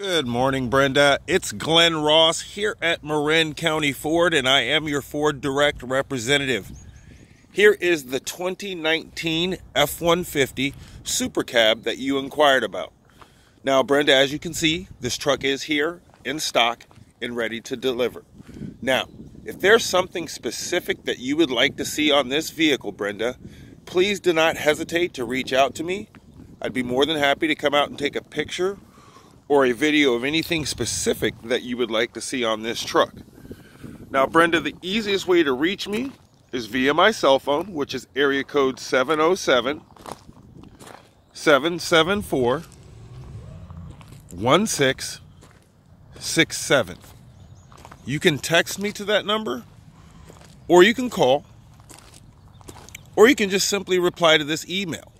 Good morning, Brenda. It's Glenn Ross here at Marin County Ford, and I am your Ford Direct representative. Here is the 2019 F-150 Super Cab that you inquired about. Now, Brenda, as you can see, this truck is here in stock and ready to deliver. Now, if there's something specific that you would like to see on this vehicle, Brenda, please do not hesitate to reach out to me. I'd be more than happy to come out and take a picture or a video of anything specific that you would like to see on this truck. Now, Brenda, the easiest way to reach me is via my cell phone, which is area code 707 774 1667. You can text me to that number, or you can call, or you can just simply reply to this email.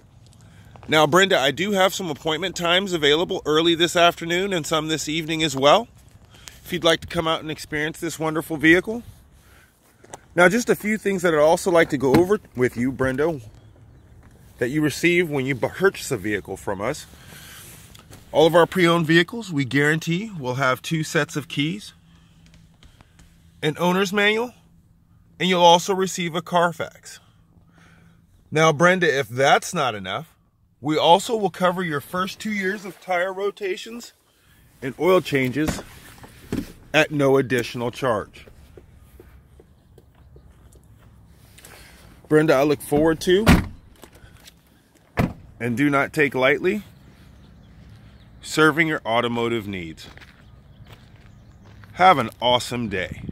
Now, Brenda, I do have some appointment times available early this afternoon and some this evening as well. If you'd like to come out and experience this wonderful vehicle. Now, just a few things that I'd also like to go over with you, Brenda, that you receive when you purchase a vehicle from us. All of our pre-owned vehicles, we guarantee will have two sets of keys, an owner's manual, and you'll also receive a Carfax. Now, Brenda, if that's not enough, we also will cover your first two years of tire rotations and oil changes at no additional charge. Brenda, I look forward to and do not take lightly serving your automotive needs. Have an awesome day.